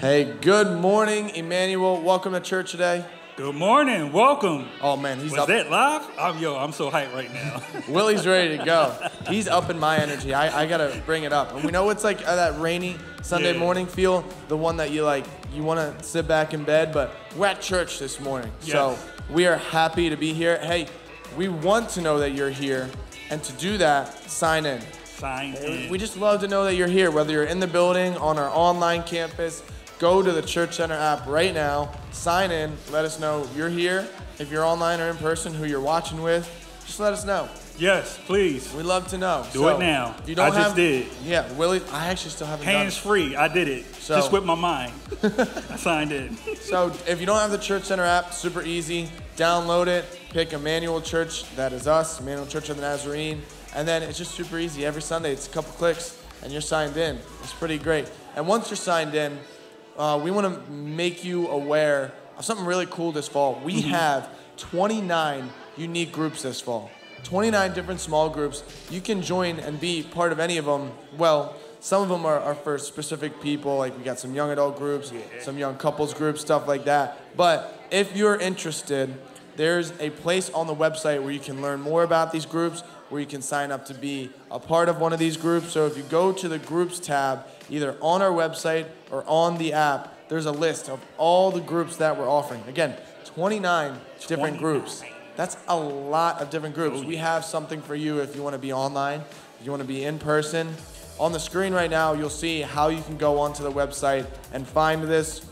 Hey, good morning, Immanuel. Welcome to church today. Good morning. Welcome. Oh man, he's Was up. that live? I'm yo, I'm so hyped right now. Willie's ready to go. He's up in my energy. I, I gotta bring it up. And we know it's like uh, that rainy Sunday Yeah. morning feel, the one that you like, you wanna sit back in bed, but we're at church this morning. So we are happy to be here. Hey, we want to know that you're here. And to do that, sign in. Sign in. We just love to know that you're here, whether you're in the building, on our online campus. Go to the Church Center app right now, sign in, let us know you're here. If you're online or in person, who you're watching with, just let us know. yes, please. We love to know. Do it now. If you don't I just have, did. Yeah, Willie, I actually still haven't Hands free. I did it. So- Just with my mind. I signed in. So if you don't have the Church Center app, super easy. Download it, pick Immanuel Church, that is us, Immanuel Church of the Nazarene, and then it's just super easy. Every Sunday, it's a couple clicks, and you're signed in. It's pretty great. And once you're signed in, uh, we want to make you aware of something really cool this fall. We have 29 unique groups this fall. 29 different small groups. You can join and be part of any of them. Well, some of them are, are for specific people, like we got some young adult groups, some young couples groups, stuff like that. But if you're interested, there's a place on the website where you can learn more about these groups, where you can sign up to be a part of one of these groups. So if you go to the groups tab, either on our website or on the app, there's a list of all the groups that we're offering. Again, 29 different 29. groups. That's a lot of different groups. We have something for you if you want to be online, if you want to be in person. On the screen right now, you'll see how you can go onto the website and find this.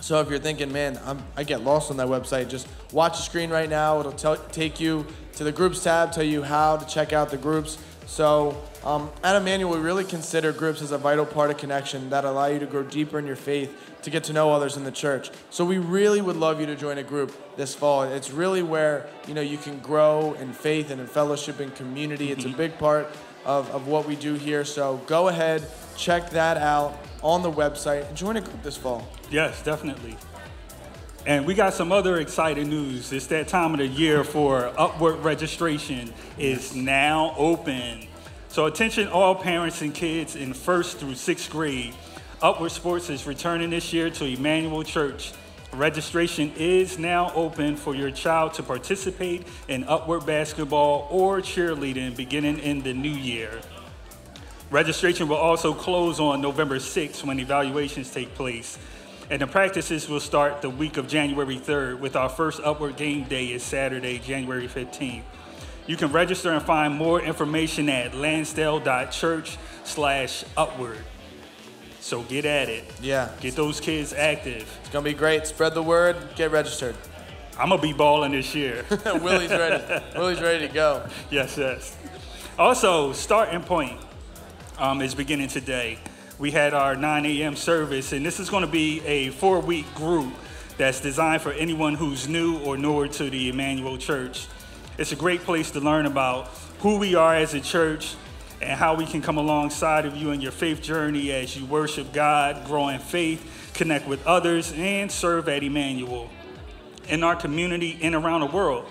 So if you're thinking, man, I'm, I get lost on that website, just watch the screen right now. It'll tell, take you to the groups tab, tell you how to check out the groups. So um, at Immanuel, we really consider groups as a vital part of connection that allow you to grow deeper in your faith, to get to know others in the church. So we really would love you to join a group this fall. It's really where you know you can grow in faith and in fellowship and community. It's a big part of, of what we do here. So go ahead, check that out on the website, and join a group this fall. Yes, definitely. And we got some other exciting news. It's that time of the year for Upward registration is now open. So attention all parents and kids in first through sixth grade. Upward Sports is returning this year to Immanuel Church. Registration is now open for your child to participate in Upward basketball or cheerleading beginning in the new year. Registration will also close on November 6th when evaluations take place. And the practices will start the week of January 3rd with our first Upward game day is Saturday, January 15th. You can register and find more information at lansdale.church slash upward. So get at it. Yeah. Get those kids active. It's gonna be great. Spread the word. Get registered. I'm gonna be balling this year. Willie's ready. Willie's ready to go. yes, yes. Also, starting point um, is beginning today. We had our 9 a.m. service, and this is going to be a four week group that's designed for anyone who's new or newer to the Immanuel Church. It's a great place to learn about who we are as a church and how we can come alongside of you in your faith journey as you worship God, grow in faith, connect with others, and serve at Immanuel in our community and around the world.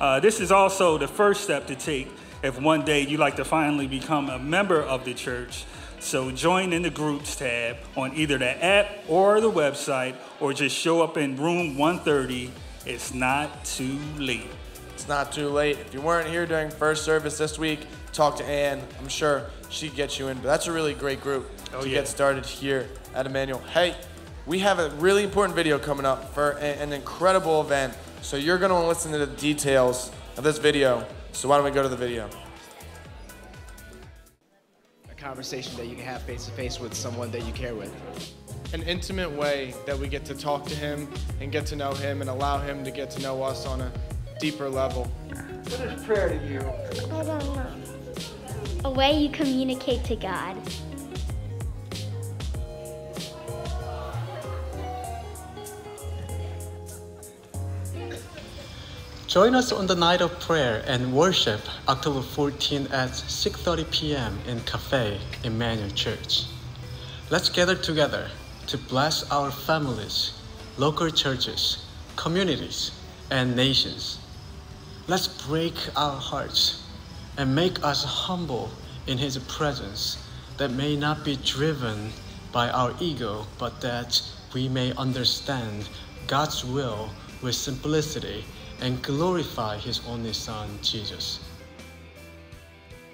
Uh, this is also the first step to take if one day you like to finally become a member of the church. So join in the groups tab on either the app or the website, or just show up in room 130. It's not too late. It's not too late. If you weren't here during first service this week, talk to Ann. I'm sure she'd get you in. But that's a really great group Oh, to yeah. get started here at Immanuel. Hey, we have a really important video coming up for a- an incredible event. So you're going to listen to the details of this video. So why don't we go to the video? A conversation that you can have face to face with someone that you care with. An intimate way that we get to talk to him and get to know him and allow him to get to know us on a deeper level. What is prayer to you? I don't know. A way you communicate to God. Join us on the night of prayer and worship October 14 at 6:30 p.m. in Cafe Immanuel Church. Let's gather together to bless our families, local churches, communities, and nations. Let's break our hearts and make us humble in his presence that may not be driven by our ego, but that we may understand God's will with simplicity and glorify His only Son, Jesus.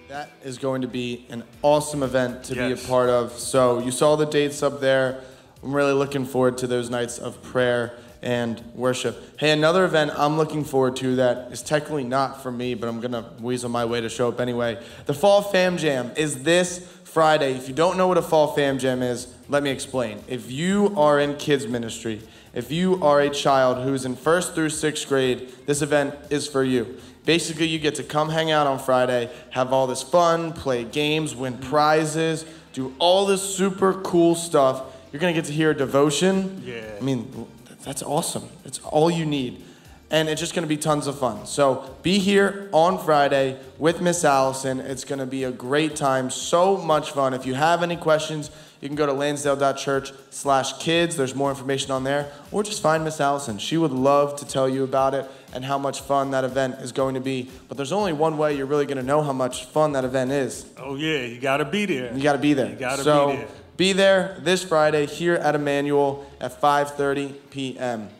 That is going to be an awesome event to be a part of. So you saw the dates up there. I'm really looking forward to those nights of prayer and worship. Hey, another event I'm looking forward to that is technically not for me, but I'm gonna weasel my way to show up anyway. The Fall Fam Jam is this Friday. If you don't know what a Fall Fam Jam is, let me explain. If you are in kids ministry, if you are a child who's in first through sixth grade, this event is for you. Basically, you get to come hang out on Friday, have all this fun, play games, win prizes, do all this super cool stuff. You're gonna get to hear a devotion. Yeah. I mean, that's awesome. It's all you need. And it's just gonna be tons of fun. So be here on Friday with Miss Allison. It's gonna be a great time, so much fun. If you have any questions, you can go to lansdale.church slash kids. There's more information on there. Or just find Miss Allison. She would love to tell you about it and how much fun that event is going to be. But there's only one way you're really gonna know how much fun that event is. Oh yeah, you gotta be there. You got to be there. You gotta so, be there. be there this Friday here at Immanuel at 5:30 p.m.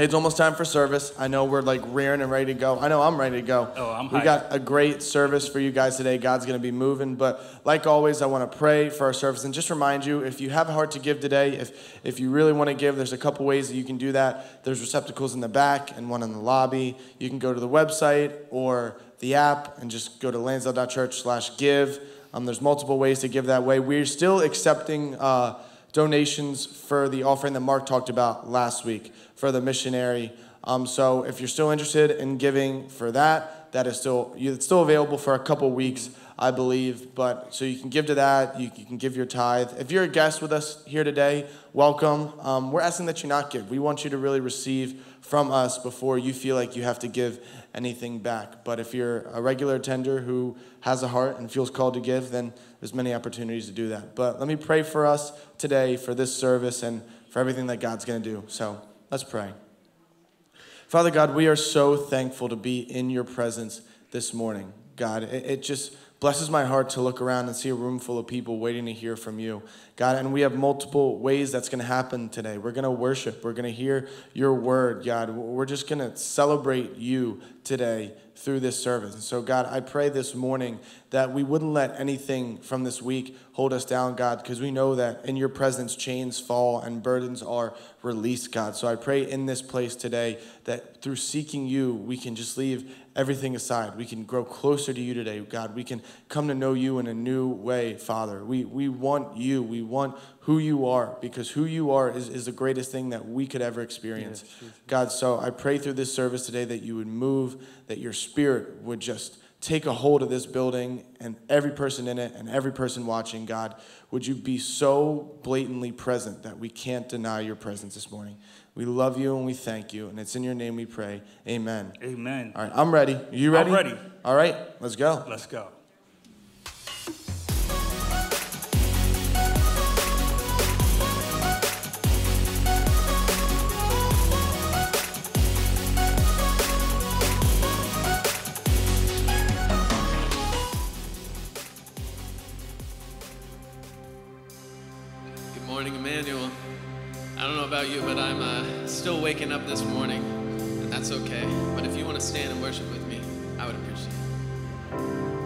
It's almost time for service. I know we're like rearing and ready to go. I know I'm ready to go. Oh, I'm We hyped. got a great service for you guys today. God's going to be moving, but like always, I want to pray for our service and just remind you if you have a heart to give today, if if you really want to give, there's a couple ways that you can do that. There's receptacles in the back and one in the lobby. You can go to the website or the app and just go to lansdale.church/give. Um, there's multiple ways to give that way. We're still accepting uh, donations for the offering that Mark talked about last week for the missionary. Um, so if you're still interested in giving for that, that is still it's still available for a couple weeks, I believe. But so you can give to that. You, you can give your tithe. If you're a guest with us here today, welcome. Um, we're asking that you not give. We want you to really receive from us before you feel like you have to give anything back. But if you're a regular attender who has a heart and feels called to give, then there's many opportunities to do that. But let me pray for us today for this service and for everything that God's going to do. So let's pray. Father God, we are so thankful to be in your presence this morning. God, it, it just blesses my heart to look around and see a room full of people waiting to hear from you. God, and we have multiple ways that's going to happen today. We're going to worship, we're going to hear your word, God. We're just going to celebrate you today through this service. And so, God, I pray this morning that we wouldn't let anything from this week hold us down, God, because we know that in your presence chains fall and burdens are released, God. So I pray in this place today that through seeking you, we can just leave everything aside. We can grow closer to you today, God. We can come to know you in a new way, Father. We, we want you. We want who you are because who you are is, is the greatest thing that we could ever experience. God, so I pray through this service today that you would move, that your spirit would just take a hold of this building and every person in it and every person watching, God. Would you be so blatantly present that we can't deny your presence this morning? We love you and we thank you. And it's in your name we pray. Amen. Amen. All right, I'm ready. Are you ready? I'm ready. All right, let's go. Let's go. Waking up this morning, and that's okay. But if you want to stand and worship with me, I would appreciate it.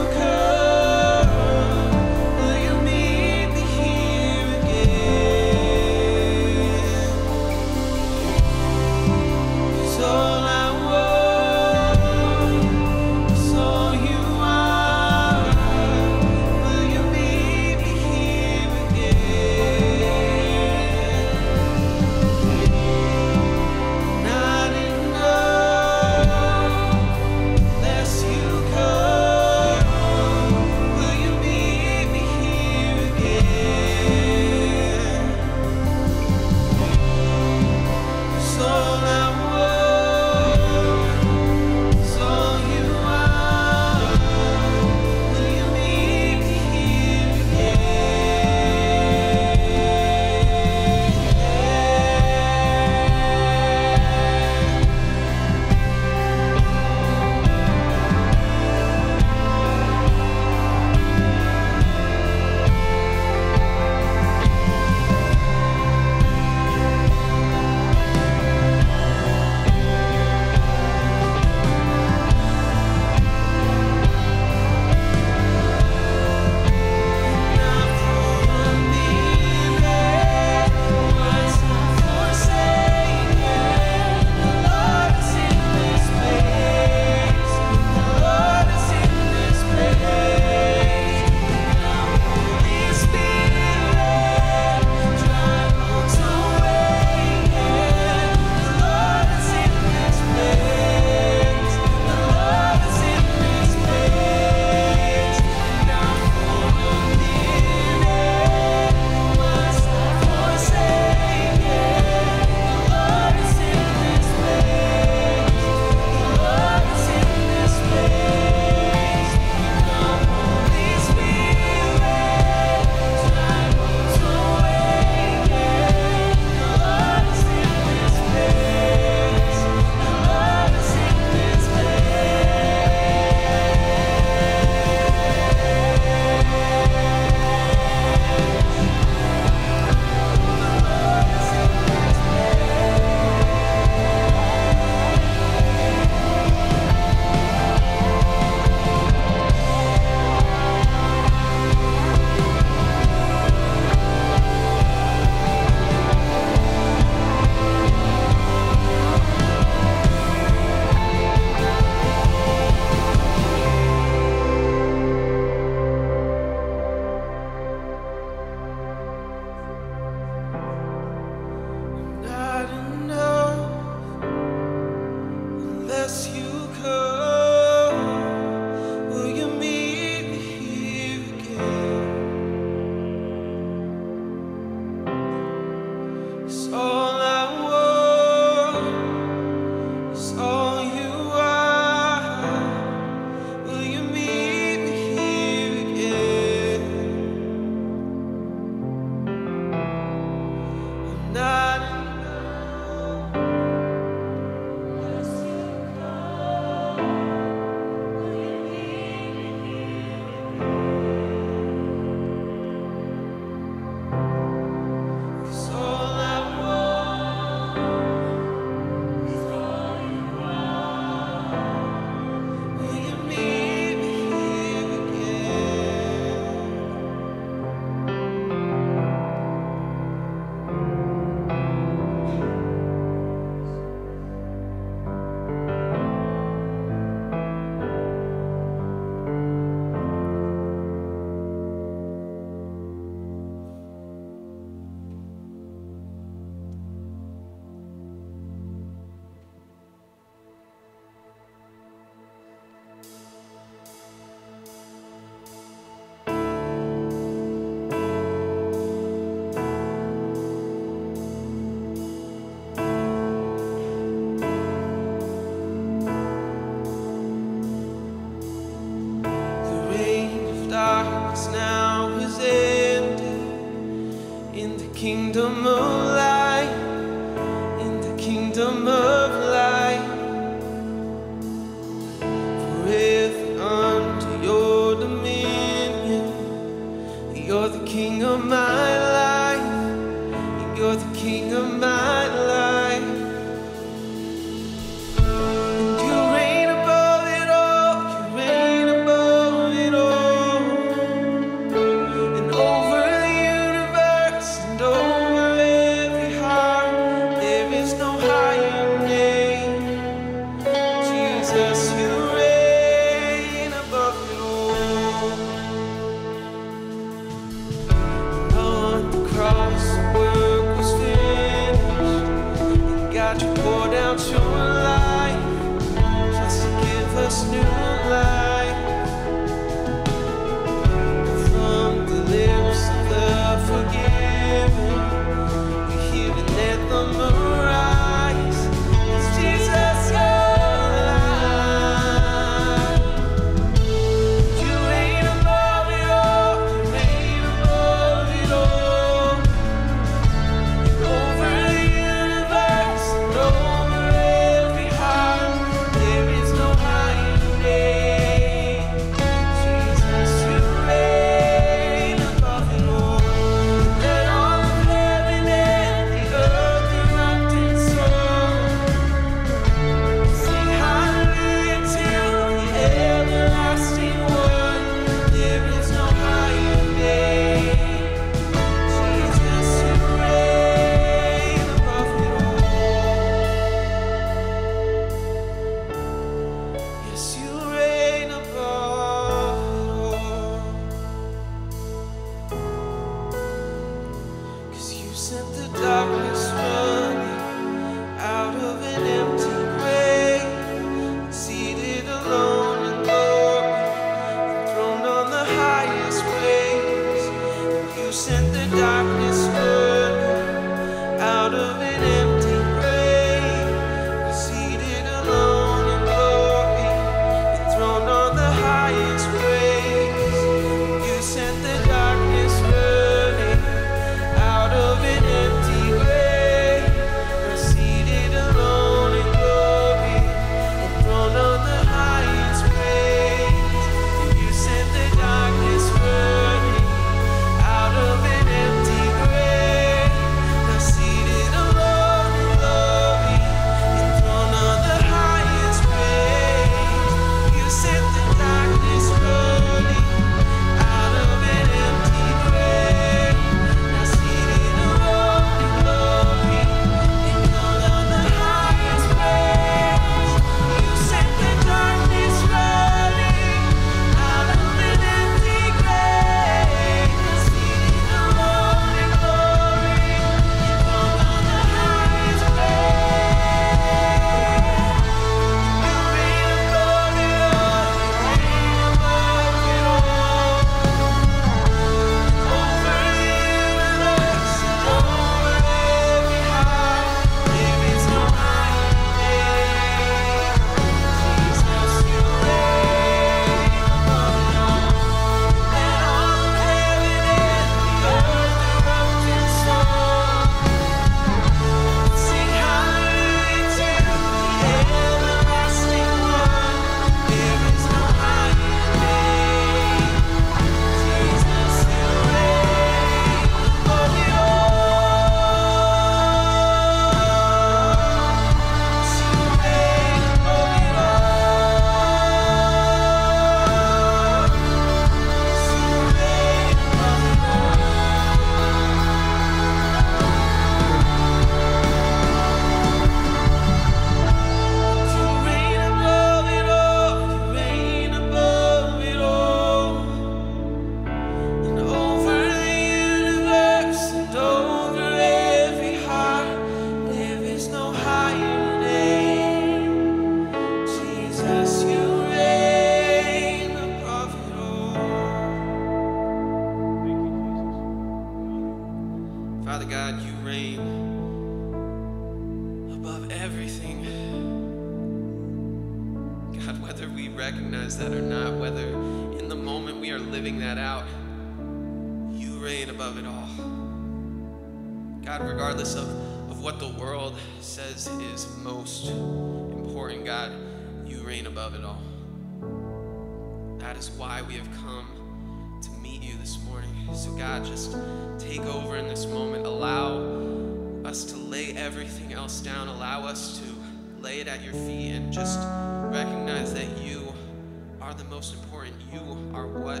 Most important. You are what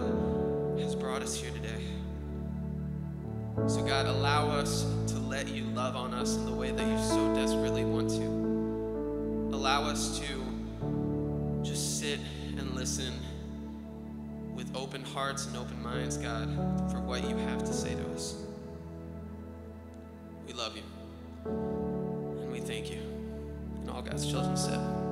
has brought us here today. So, God, allow us to let you love on us in the way that you so desperately want to. Allow us to just sit and listen with open hearts and open minds, God, for what you have to say to us. We love you. And we thank you. And all God's children said,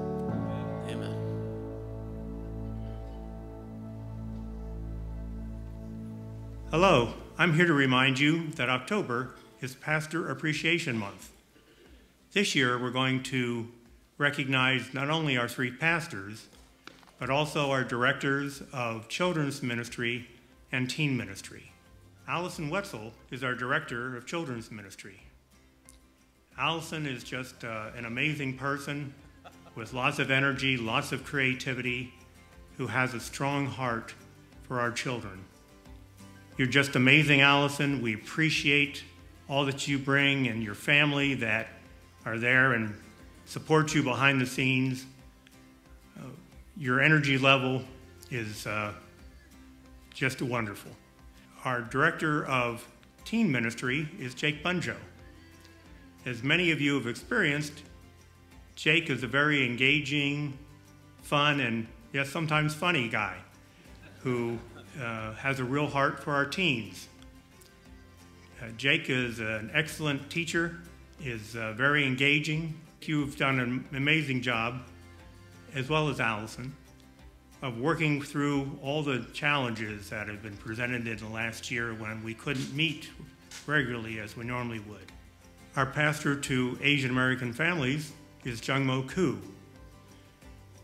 Hello, I'm here to remind you that October is Pastor Appreciation Month. This year, we're going to recognize not only our three pastors, but also our directors of children's ministry and teen ministry. Allison Wetzel is our director of children's ministry. Allison is just uh, an amazing person with lots of energy, lots of creativity, who has a strong heart for our children. You're just amazing, Allison. We appreciate all that you bring and your family that are there and support you behind the scenes. Uh, your energy level is uh, just wonderful. Our director of teen ministry is Jake Bunjo. As many of you have experienced, Jake is a very engaging, fun, and yes, sometimes funny guy who uh, has a real heart for our teens. Uh, Jake is an excellent teacher, is uh, very engaging. You've done an amazing job, as well as Allison, of working through all the challenges that have been presented in the last year when we couldn't meet regularly as we normally would. Our pastor to Asian American families is Jungmo Koo.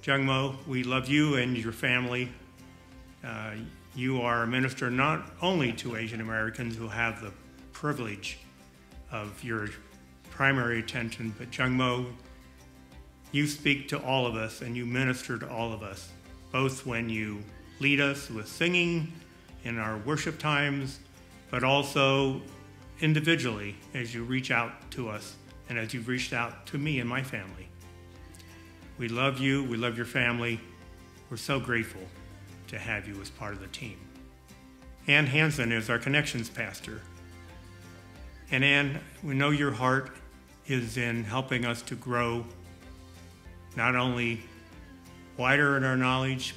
Jungmo, we love you and your family. Uh, you are a minister not only to Asian Americans who have the privilege of your primary attention, but Jungmo, you speak to all of us and you minister to all of us, both when you lead us with singing in our worship times, but also individually as you reach out to us and as you've reached out to me and my family. We love you, we love your family. We're so grateful to have you as part of the team. Ann Hansen is our connections pastor. And Ann, we know your heart is in helping us to grow not only wider in our knowledge,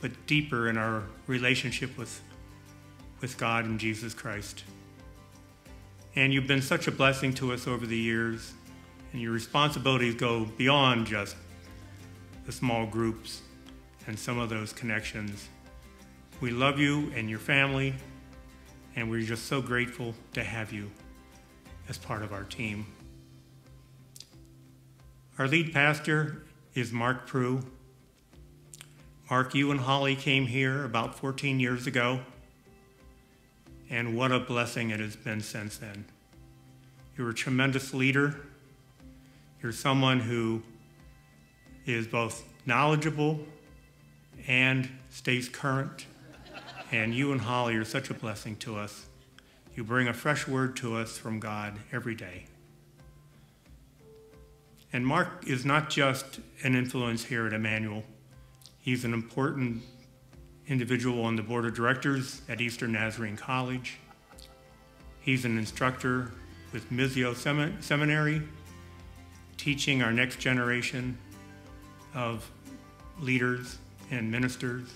but deeper in our relationship with, with God and Jesus Christ. And you've been such a blessing to us over the years, and your responsibilities go beyond just the small groups and some of those connections. We love you and your family, and we're just so grateful to have you as part of our team. Our lead pastor is Mark Prue. Mark, you and Holly came here about 14 years ago, and what a blessing it has been since then. You're a tremendous leader. You're someone who is both knowledgeable and stays current. And you and Holly are such a blessing to us. You bring a fresh word to us from God every day. And Mark is not just an influence here at Immanuel, he's an important individual on the board of directors at Eastern Nazarene College. He's an instructor with Missio Semi- Seminary, teaching our next generation of leaders and ministers.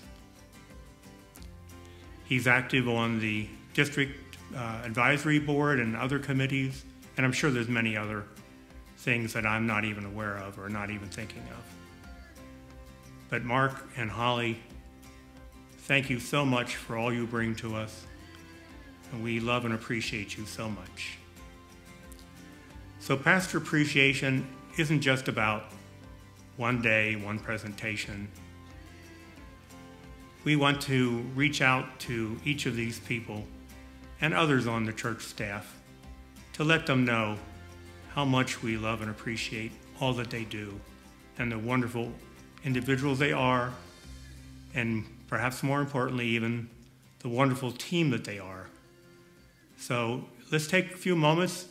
He's active on the district uh, advisory board and other committees, and I'm sure there's many other things that I'm not even aware of or not even thinking of. But Mark and Holly, thank you so much for all you bring to us. And we love and appreciate you so much. So, Pastor Appreciation isn't just about one day, one presentation. We want to reach out to each of these people and others on the church staff to let them know how much we love and appreciate all that they do and the wonderful individuals they are, and perhaps more importantly, even the wonderful team that they are. So let's take a few moments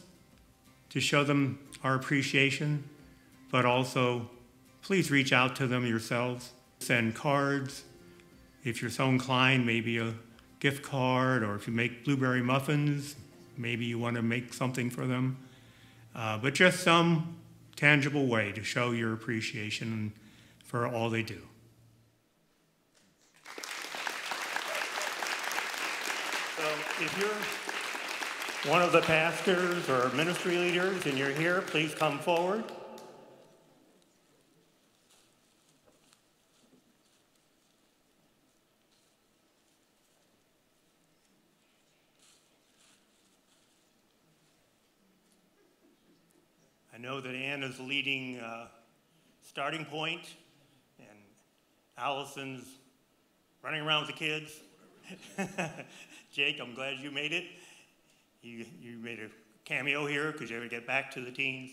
to show them our appreciation, but also please reach out to them yourselves. Send cards. If you're so inclined, maybe a gift card, or if you make blueberry muffins, maybe you want to make something for them. Uh, but just some tangible way to show your appreciation for all they do. So if you're one of the pastors or ministry leaders and you're here, please come forward. Know that Ann is leading uh, starting point, and Allison's running around with the kids. Jake, I'm glad you made it. You, you made a cameo here because you have to get back to the teens.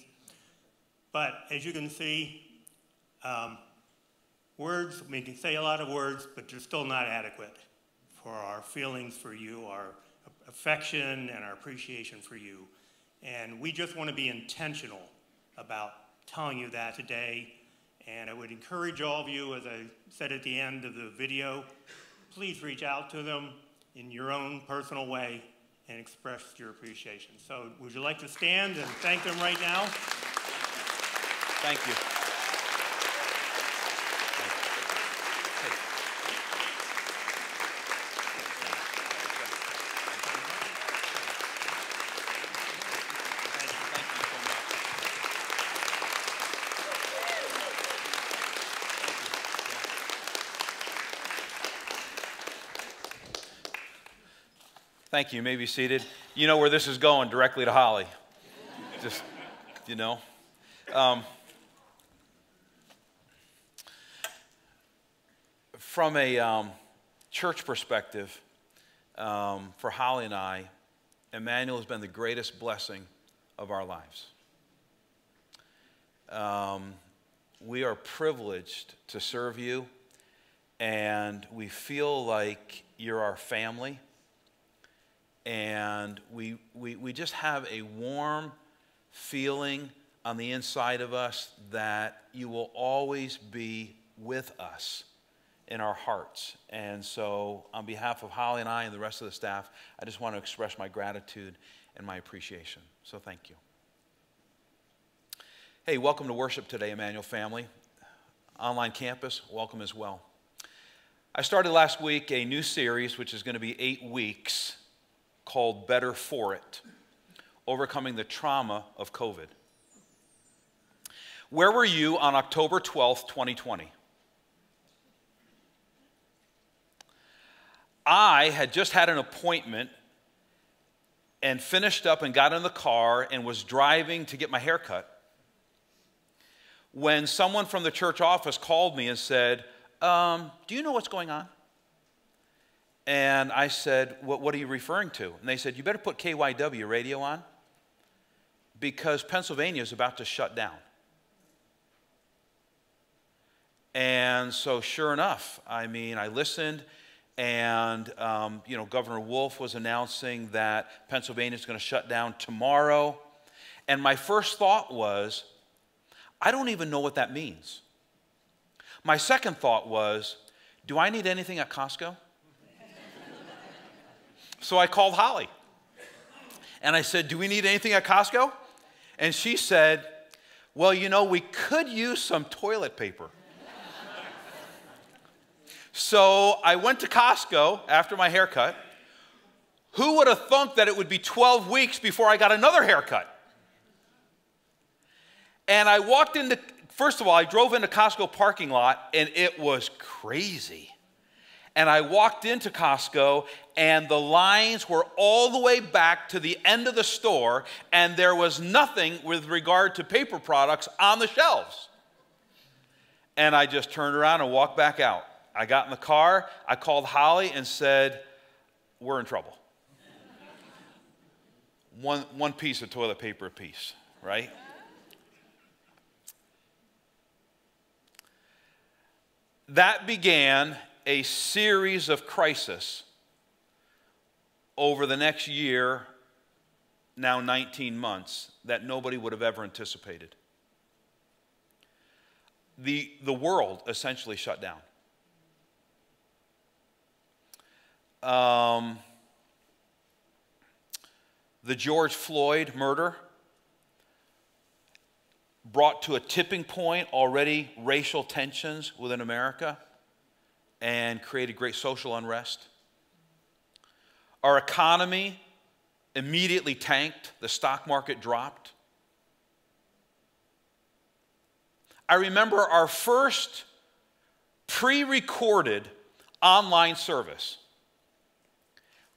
But as you can see, um, words, we can say a lot of words, but they're still not adequate for our feelings for you, our affection, and our appreciation for you. And we just want to be intentional about telling you that today. And I would encourage all of you, as I said at the end of the video, please reach out to them in your own personal way and express your appreciation. So, would you like to stand and thank them right now? Thank you. Thank you. You may be seated. You know where this is going, directly to Holly. Just, you know. Um, from a um, church perspective, um, for Holly and I, Immanuel has been the greatest blessing of our lives. Um, we are privileged to serve you, and we feel like you're our family and we, we, we just have a warm feeling on the inside of us that you will always be with us in our hearts. And so, on behalf of Holly and I and the rest of the staff, I just want to express my gratitude and my appreciation. So, thank you. Hey, welcome to worship today, Immanuel family. Online campus, welcome as well. I started last week a new series, which is going to be eight weeks called Better For It Overcoming the Trauma of COVID. Where were you on October 12th, 2020? I had just had an appointment and finished up and got in the car and was driving to get my hair cut when someone from the church office called me and said, um, Do you know what's going on? And I said, what, what, are you referring to? And they said, You better put KYW radio on because Pennsylvania is about to shut down. And so, sure enough, I mean, I listened, and, um, you know, Governor Wolf was announcing that Pennsylvania is going to shut down tomorrow. And my first thought was, I don't even know what that means. My second thought was, do I need anything at Costco? So I called Holly. And I said, Do we need anything at Costco? And she said, Well, you know, we could use some toilet paper. so I went to Costco after my haircut. Who would have thunk that it would be 12 weeks before I got another haircut? And I walked into, first of all, I drove into Costco parking lot and it was crazy and I walked into Costco, and the lines were all the way back to the end of the store, and there was nothing with regard to paper products on the shelves. And I just turned around and walked back out. I got in the car, I called Holly and said, We're in trouble. one, one piece of toilet paper a piece, right? That began a series of crises over the next year, now 19 months, that nobody would have ever anticipated. The, the world essentially shut down. Um, the George Floyd murder brought to a tipping point already racial tensions within America and created great social unrest. Our economy immediately tanked, the stock market dropped. I remember our first pre recorded online service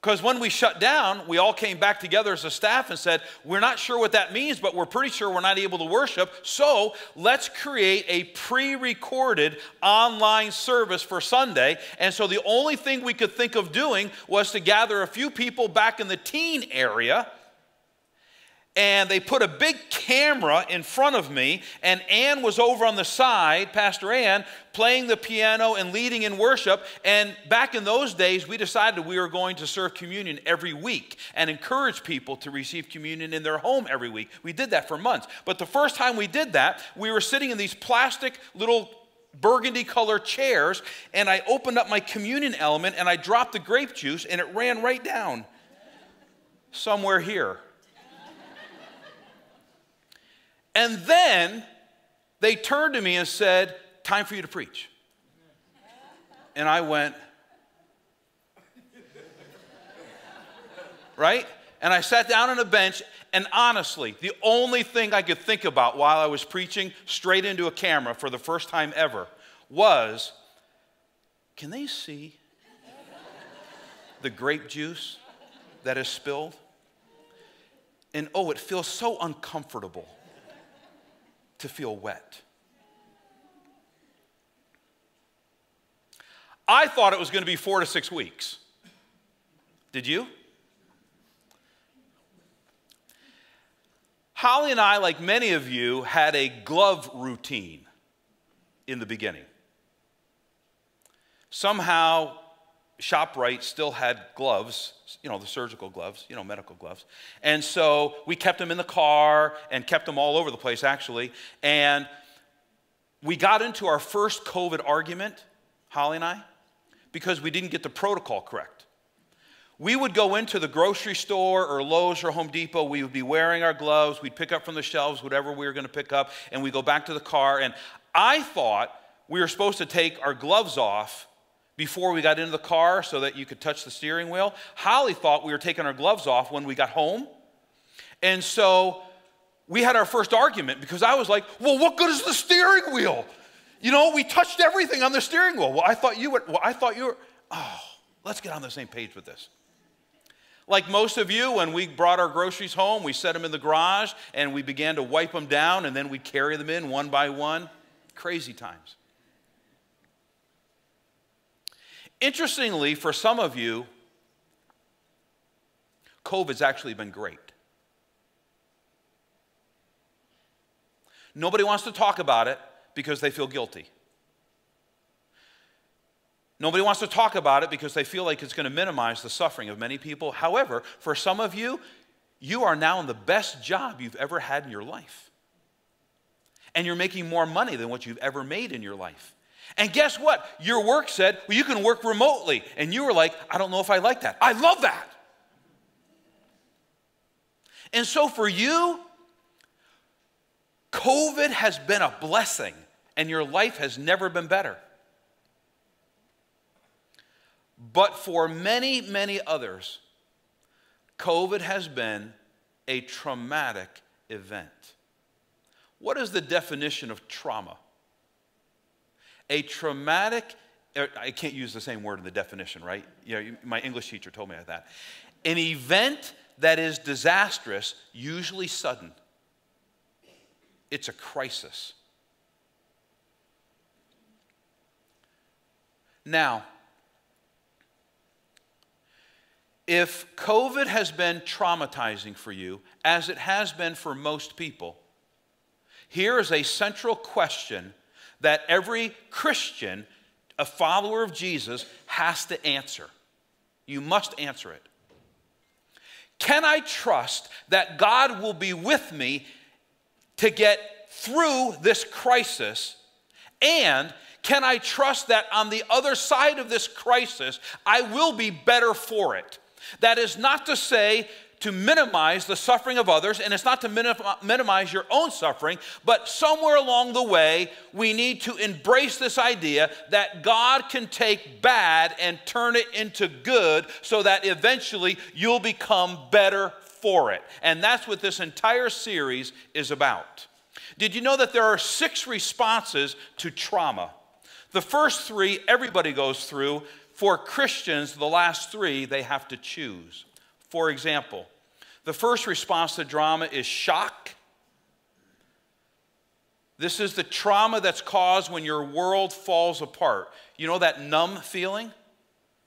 because when we shut down, we all came back together as a staff and said, We're not sure what that means, but we're pretty sure we're not able to worship. So let's create a pre recorded online service for Sunday. And so the only thing we could think of doing was to gather a few people back in the teen area and they put a big camera in front of me, and Ann was over on the side, Pastor Ann, playing the piano and leading in worship. And back in those days, we decided we were going to serve communion every week and encourage people to receive communion in their home every week. We did that for months. But the first time we did that, we were sitting in these plastic little burgundy color chairs, and I opened up my communion element and I dropped the grape juice, and it ran right down somewhere here. And then they turned to me and said, Time for you to preach. And I went, Right? And I sat down on a bench, and honestly, the only thing I could think about while I was preaching straight into a camera for the first time ever was can they see the grape juice that is spilled? And oh, it feels so uncomfortable to feel wet. I thought it was going to be four to six weeks. Did you? Holly and I, like many of you, had a glove routine in the beginning. Somehow, ShopRite still had gloves, you know, the surgical gloves, you know, medical gloves. And so we kept them in the car and kept them all over the place, actually. And we got into our first COVID argument, Holly and I, because we didn't get the protocol correct. We would go into the grocery store or Lowe's or Home Depot. We would be wearing our gloves. We'd pick up from the shelves whatever we were going to pick up, and we'd go back to the car. And I thought we were supposed to take our gloves off before we got into the car so that you could touch the steering wheel. Holly thought we were taking our gloves off when we got home. And so we had our first argument because I was like, well, what good is the steering wheel? You know, we touched everything on the steering wheel. Well, I thought you were, well, I thought you were, oh, let's get on the same page with this. Like most of you, when we brought our groceries home, we set them in the garage and we began to wipe them down and then we'd carry them in one by one. Crazy times. Interestingly, for some of you, COVID's actually been great. Nobody wants to talk about it because they feel guilty. Nobody wants to talk about it because they feel like it's going to minimize the suffering of many people. However, for some of you, you are now in the best job you've ever had in your life. And you're making more money than what you've ever made in your life. And guess what? Your work said, well, you can work remotely. And you were like, I don't know if I like that. I love that. And so for you, COVID has been a blessing, and your life has never been better. But for many, many others, COVID has been a traumatic event. What is the definition of trauma? A traumatic, er, I can't use the same word in the definition, right? You know, my English teacher told me that. An event that is disastrous, usually sudden. It's a crisis. Now, if COVID has been traumatizing for you, as it has been for most people, here is a central question that every Christian, a follower of Jesus, has to answer. You must answer it. Can I trust that God will be with me to get through this crisis? And can I trust that on the other side of this crisis, I will be better for it? That is not to say to minimize the suffering of others, and it's not to minim- minimize your own suffering, but somewhere along the way, we need to embrace this idea that God can take bad and turn it into good so that eventually you'll become better for it. And that's what this entire series is about. Did you know that there are six responses to trauma? The first three, everybody goes through. For Christians, the last three, they have to choose. For example, the first response to drama is shock. This is the trauma that's caused when your world falls apart. You know that numb feeling?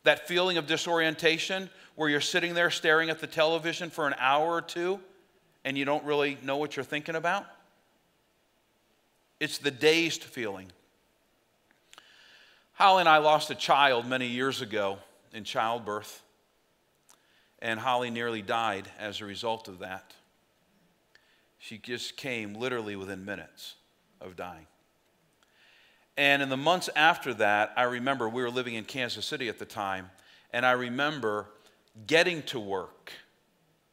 That feeling of disorientation where you're sitting there staring at the television for an hour or two and you don't really know what you're thinking about? It's the dazed feeling. Holly and I lost a child many years ago in childbirth and Holly nearly died as a result of that. She just came literally within minutes of dying. And in the months after that, I remember we were living in Kansas City at the time, and I remember getting to work,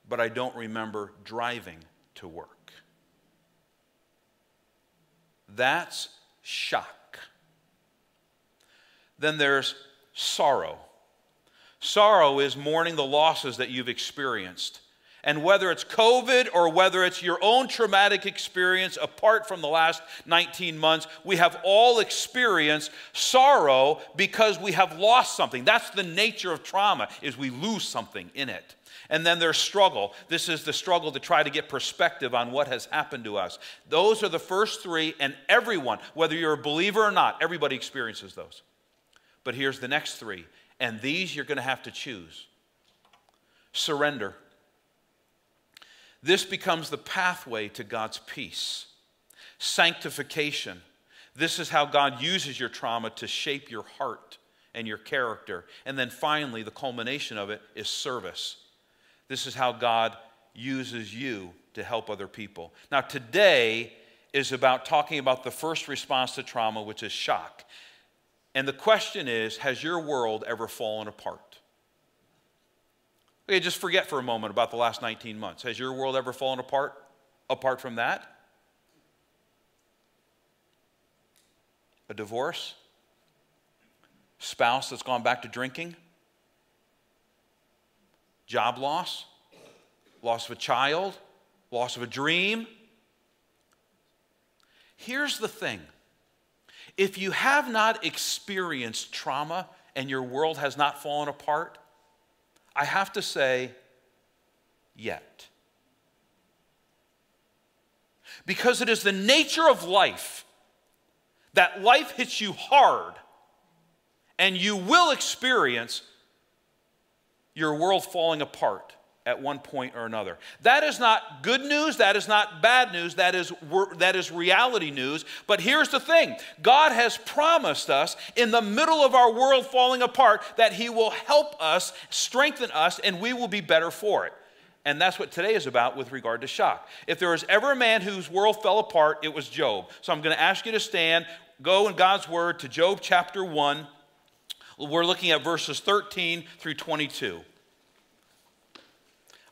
but I don't remember driving to work. That's shock. Then there's sorrow. Sorrow is mourning the losses that you've experienced. And whether it's COVID or whether it's your own traumatic experience apart from the last 19 months, we have all experienced sorrow because we have lost something. That's the nature of trauma is we lose something in it. And then there's struggle. This is the struggle to try to get perspective on what has happened to us. Those are the first three, and everyone, whether you're a believer or not, everybody experiences those. But here's the next three and these you're going to have to choose. Surrender. This becomes the pathway to God's peace. Sanctification. This is how God uses your trauma to shape your heart and your character. And then finally, the culmination of it is service. This is how God uses you to help other people. Now, today is about talking about the first response to trauma, which is shock. And the question is Has your world ever fallen apart? Okay, just forget for a moment about the last 19 months. Has your world ever fallen apart apart from that? A divorce? Spouse that's gone back to drinking? Job loss? Loss of a child? Loss of a dream? Here's the thing if you have not experienced trauma and your world has not fallen apart, I have to say, yet. Because it is the nature of life that life hits you hard and you will experience your world falling apart at one point or another. That is not good news, that is not bad news, that is, that is reality news. But here's the thing God has promised us in the middle of our world falling apart that He will help us, strengthen us, and we will be better for it. And that's what today is about with regard to shock. If there was ever a man whose world fell apart, it was Job. So I'm going to ask you to stand, go in God's word to Job chapter 1. We're looking at verses 13 through 22.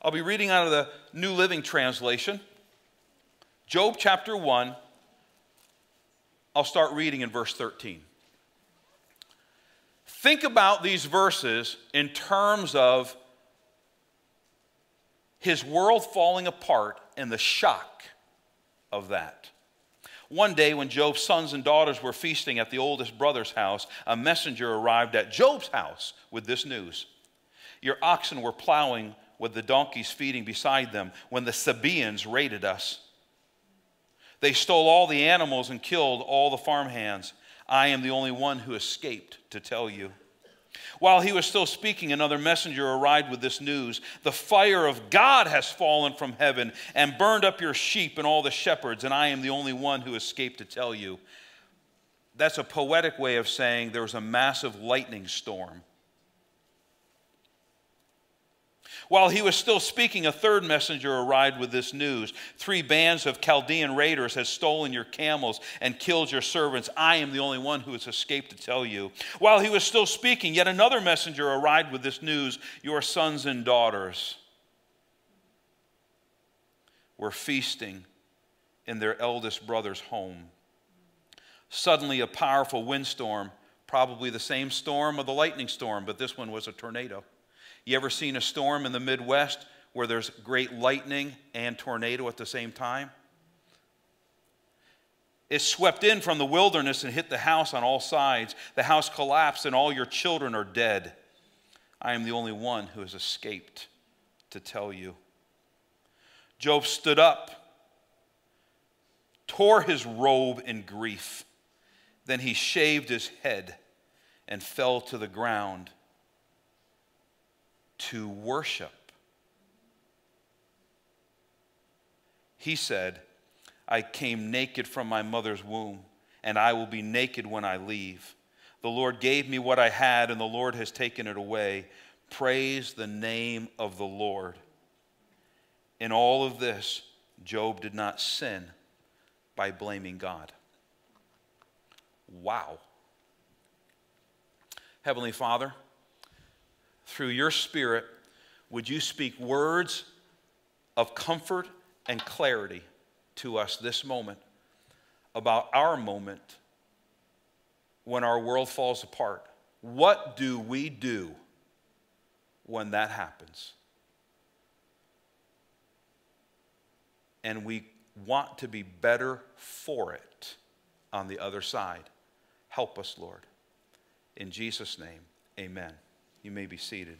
I'll be reading out of the New Living Translation. Job chapter 1. I'll start reading in verse 13. Think about these verses in terms of his world falling apart and the shock of that. One day, when Job's sons and daughters were feasting at the oldest brother's house, a messenger arrived at Job's house with this news Your oxen were plowing with the donkeys feeding beside them when the Sabaeans raided us. They stole all the animals and killed all the farmhands. I am the only one who escaped to tell you. While he was still speaking, another messenger arrived with this news The fire of God has fallen from heaven and burned up your sheep and all the shepherds, and I am the only one who escaped to tell you. That's a poetic way of saying there was a massive lightning storm. While he was still speaking, a third messenger arrived with this news Three bands of Chaldean raiders had stolen your camels and killed your servants. I am the only one who has escaped to tell you. While he was still speaking, yet another messenger arrived with this news Your sons and daughters were feasting in their eldest brother's home. Suddenly, a powerful windstorm, probably the same storm of the lightning storm, but this one was a tornado you ever seen a storm in the Midwest where there's great lightning and tornado at the same time? It swept in from the wilderness and hit the house on all sides. The house collapsed, and all your children are dead. I am the only one who has escaped to tell you. Job stood up, tore his robe in grief. Then he shaved his head and fell to the ground to worship. He said, I came naked from my mother's womb, and I will be naked when I leave. The Lord gave me what I had, and the Lord has taken it away. Praise the name of the Lord. In all of this, Job did not sin by blaming God. Wow. Heavenly Father, through your Spirit, would you speak words of comfort and clarity to us this moment about our moment when our world falls apart? What do we do when that happens? And we want to be better for it on the other side. Help us, Lord. In Jesus' name, amen. You may be seated.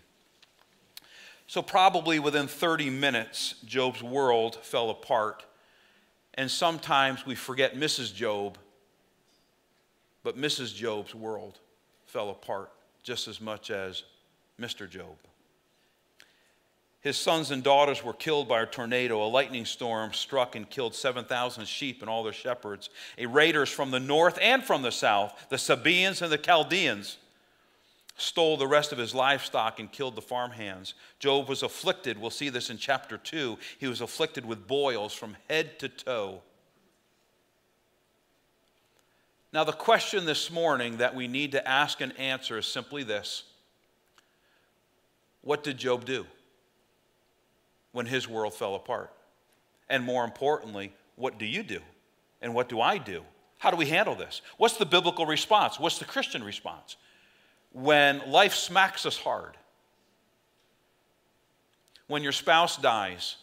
So, probably within 30 minutes, Job's world fell apart. And sometimes we forget Mrs. Job, but Mrs. Job's world fell apart just as much as Mr. Job. His sons and daughters were killed by a tornado. A lightning storm struck and killed 7,000 sheep and all their shepherds. A raiders from the north and from the south, the Sabaeans and the Chaldeans, stole the rest of his livestock and killed the farmhands. Job was afflicted. We'll see this in chapter 2. He was afflicted with boils from head to toe. Now, the question this morning that we need to ask and answer is simply this What did Job do when his world fell apart? And more importantly, what do you do? And what do I do? How do we handle this? What's the biblical response? What's the Christian response? When life smacks us hard, when your spouse dies,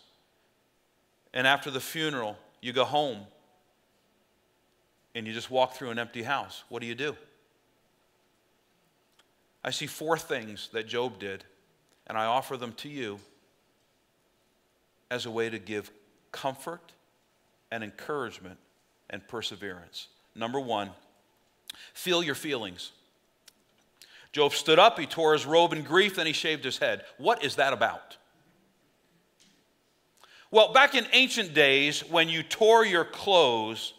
and after the funeral, you go home and you just walk through an empty house, what do you do? I see four things that Job did, and I offer them to you as a way to give comfort and encouragement and perseverance. Number one, feel your feelings. Job stood up, he tore his robe in grief, then he shaved his head. What is that about? Well, back in ancient days, when you tore your clothes,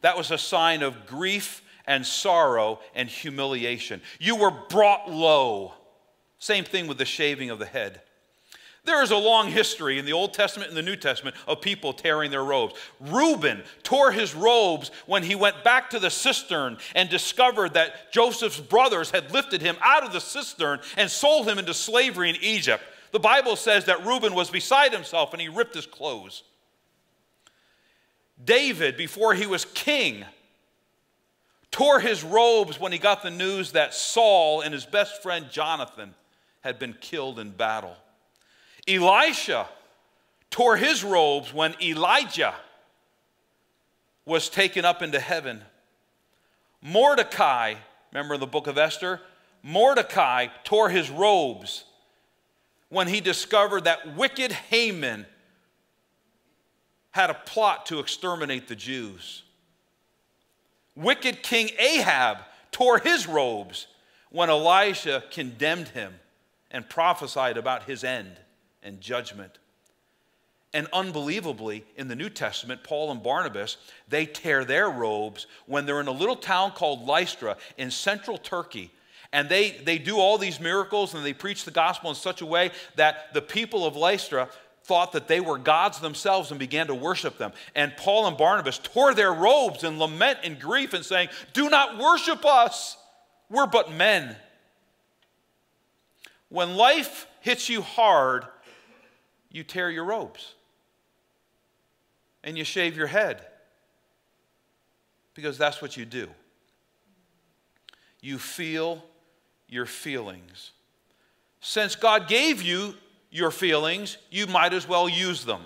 that was a sign of grief and sorrow and humiliation. You were brought low. Same thing with the shaving of the head. There is a long history in the Old Testament and the New Testament of people tearing their robes. Reuben tore his robes when he went back to the cistern and discovered that Joseph's brothers had lifted him out of the cistern and sold him into slavery in Egypt. The Bible says that Reuben was beside himself and he ripped his clothes. David, before he was king, tore his robes when he got the news that Saul and his best friend Jonathan had been killed in battle. Elisha tore his robes when Elijah was taken up into heaven. Mordecai, remember the book of Esther? Mordecai tore his robes when he discovered that wicked Haman had a plot to exterminate the Jews. Wicked King Ahab tore his robes when Elijah condemned him and prophesied about his end and judgment. And unbelievably, in the New Testament, Paul and Barnabas, they tear their robes when they're in a little town called Lystra in central Turkey. And they, they do all these miracles and they preach the gospel in such a way that the people of Lystra thought that they were gods themselves and began to worship them. And Paul and Barnabas tore their robes in lament and grief and saying, Do not worship us. We're but men. When life hits you hard, you tear your robes and you shave your head because that's what you do. You feel your feelings. Since God gave you your feelings, you might as well use them.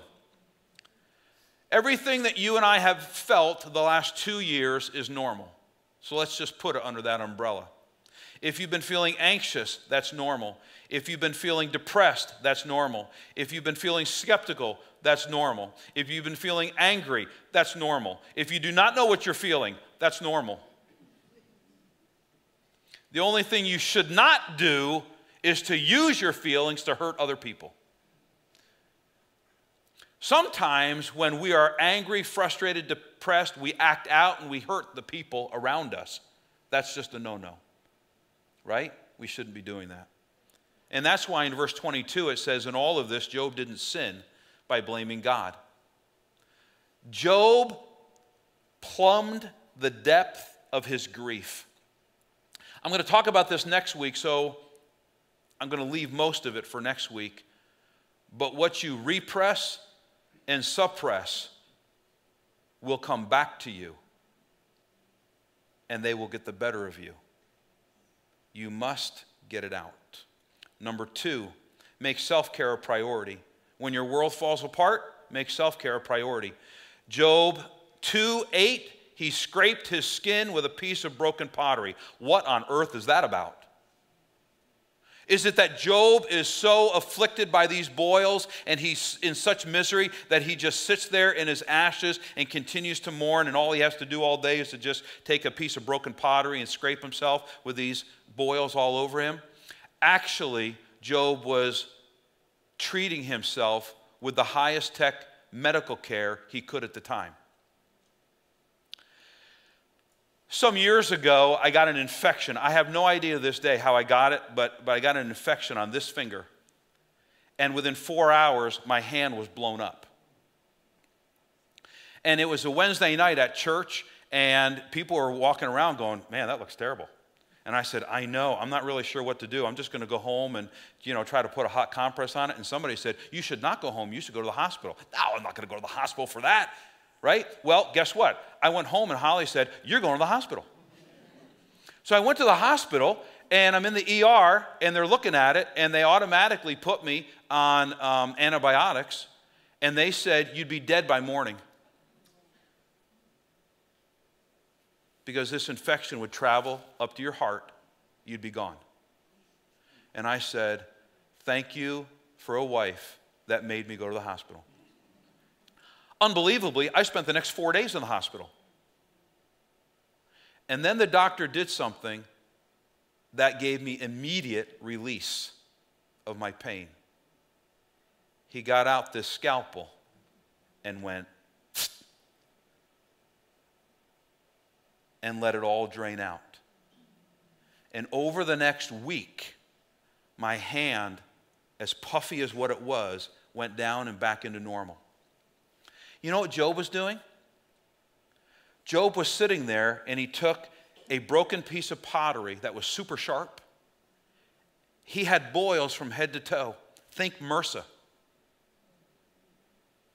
Everything that you and I have felt the last two years is normal. So let's just put it under that umbrella. If you've been feeling anxious, that's normal. If you've been feeling depressed, that's normal. If you've been feeling skeptical, that's normal. If you've been feeling angry, that's normal. If you do not know what you're feeling, that's normal. The only thing you should not do is to use your feelings to hurt other people. Sometimes when we are angry, frustrated, depressed, we act out and we hurt the people around us. That's just a no no, right? We shouldn't be doing that. And that's why in verse 22 it says, In all of this, Job didn't sin by blaming God. Job plumbed the depth of his grief. I'm going to talk about this next week, so I'm going to leave most of it for next week. But what you repress and suppress will come back to you, and they will get the better of you. You must get it out. Number two, make self care a priority. When your world falls apart, make self care a priority. Job 2 8, he scraped his skin with a piece of broken pottery. What on earth is that about? Is it that Job is so afflicted by these boils and he's in such misery that he just sits there in his ashes and continues to mourn, and all he has to do all day is to just take a piece of broken pottery and scrape himself with these boils all over him? Actually, Job was treating himself with the highest tech medical care he could at the time. Some years ago, I got an infection. I have no idea this day how I got it, but, but I got an infection on this finger. And within four hours, my hand was blown up. And it was a Wednesday night at church, and people were walking around going, Man, that looks terrible. And I said, I know, I'm not really sure what to do. I'm just going to go home and, you know, try to put a hot compress on it. And somebody said, You should not go home. You should go to the hospital. No, I'm not going to go to the hospital for that right? Well, guess what? I went home and Holly said, You're going to the hospital. So I went to the hospital and I'm in the ER and they're looking at it and they automatically put me on um, antibiotics and they said, You'd be dead by morning. Because this infection would travel up to your heart, you'd be gone. And I said, Thank you for a wife that made me go to the hospital. Unbelievably, I spent the next four days in the hospital. And then the doctor did something that gave me immediate release of my pain. He got out this scalpel and went and let it all drain out. And over the next week, my hand, as puffy as what it was, went down and back into normal. You know what Job was doing? Job was sitting there and he took a broken piece of pottery that was super sharp. He had boils from head to toe. Think MRSA.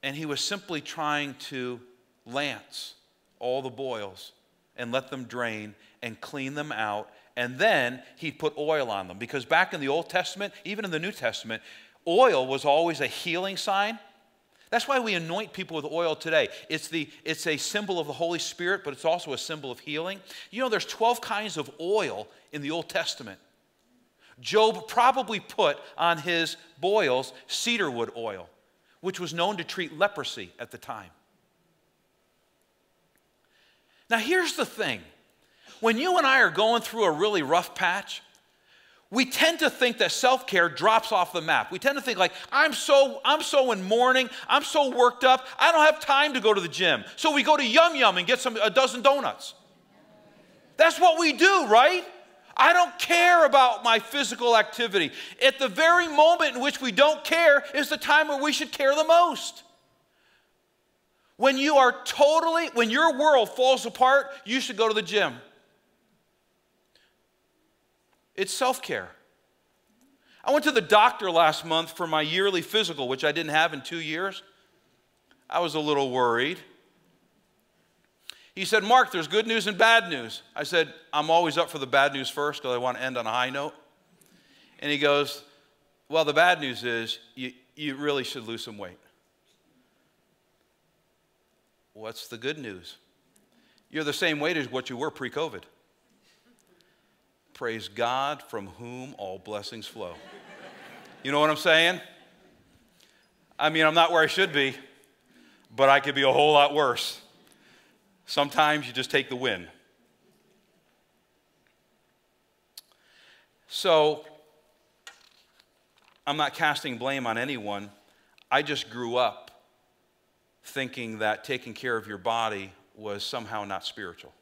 And he was simply trying to lance all the boils and let them drain and clean them out. And then he'd put oil on them. Because back in the Old Testament, even in the New Testament, oil was always a healing sign that's why we anoint people with oil today. It's, the, it's a symbol of the Holy Spirit, but it's also a symbol of healing. You know, there's 12 kinds of oil in the Old Testament. Job probably put on his boils cedarwood oil, which was known to treat leprosy at the time. Now, here's the thing when you and I are going through a really rough patch, we tend to think that self-care drops off the map. We tend to think like, I'm so, I'm so in mourning, I'm so worked up, I don't have time to go to the gym. So we go to Yum Yum and get some a dozen donuts. That's what we do, right? I don't care about my physical activity. At the very moment in which we don't care is the time where we should care the most. When you are totally, when your world falls apart, you should go to the gym. It's self care. I went to the doctor last month for my yearly physical, which I didn't have in two years. I was a little worried. He said, Mark, there's good news and bad news. I said, I'm always up for the bad news first because I want to end on a high note. And he goes, Well, the bad news is you, you really should lose some weight. What's the good news? You're the same weight as what you were pre COVID. Praise God from whom all blessings flow. You know what I'm saying? I mean, I'm not where I should be, but I could be a whole lot worse. Sometimes you just take the win. So, I'm not casting blame on anyone. I just grew up thinking that taking care of your body was somehow not spiritual.